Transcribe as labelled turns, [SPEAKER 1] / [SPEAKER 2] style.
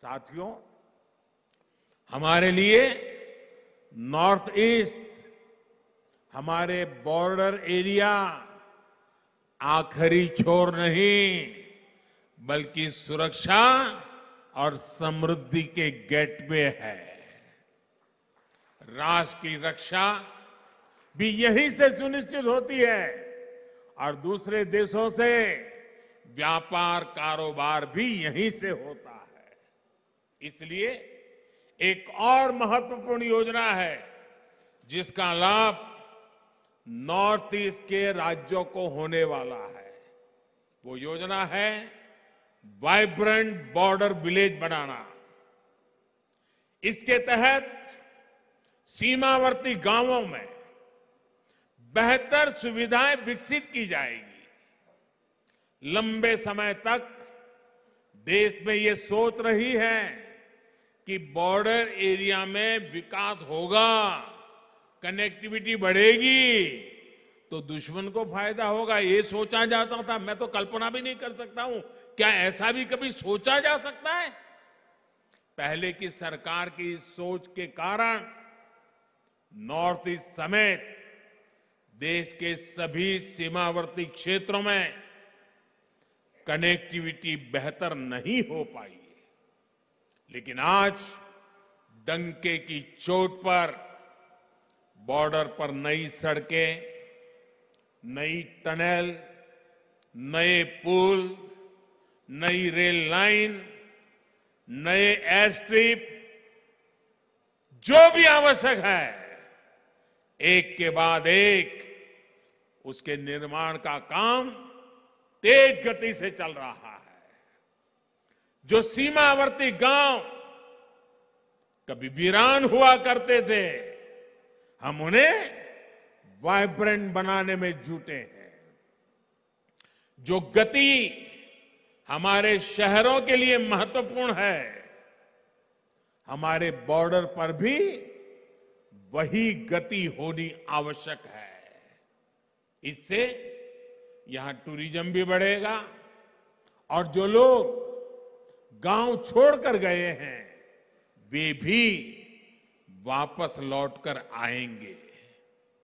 [SPEAKER 1] साथियों, हमारे लिए नॉर्थ ईस्ट, हमारे बॉर्डर एरिया आखिरी छोर नहीं, बल्कि सुरक्षा और समृद्धि के गेटवे है। राष्ट्र की रक्षा भी यहीं से सुनिश्चित होती है और दूसरे देशों से व्यापार कारोबार भी यहीं से होता है। इसलिए एक और महत्वपूर्ण योजना है, जिसका लाभ नॉर्थ ईस्ट के राज्यों को होने वाला है। वो योजना है वाइब्रेंट बॉर्डर विलेज बनाना। इसके तहत सीमावर्ती गाँवों में बेहतर सुविधाएँ विकसित की जाएगी। लंबे समय तक देश में ये सोच रही है। कि बॉर्डर एरिया में विकास होगा, कनेक्टिविटी बढ़ेगी तो दुश्मन को फ़ायदा होगा। ये सोचा जाता था, मैं तो कल्पना भी नहीं कर सकता हूँ। क्या ऐसा भी कभी सोचा जा सकता है? पहले की सरकार की सोच के कारण नॉर्थ ईस्ट समेत देश के सभी सीमावर्ती क्षेत्रों में कनेक्टिविटी बेहतर नहीं हो पाई। लेकिन आज डंके की चोट पर, बॉर्डर पर नई सड़कें, नई टनल, नए पुल, नई रेल लाइन, नए एयर स्ट्रिप जो भी आवश्यक है, एक के बाद एक उसके निर्माण का काम तेज गति से चल रहा है। जो सीमावर्ती गाँव कभी वीरान हुआ करते थे, हम उन्हें वाइब्रेंट बनाने में जुटे हैं। जो गति हमारे शहरों के लिए महत्वपूर्ण है, हमारे बॉर्डर पर भी वही गति होनी आवश्यक है। इससे यहाँ टूरिज़्म भी बढ़ेगा और जो लोग गाँव छोड़कर गए हैं वे भी वापस लौटकर आएँगे।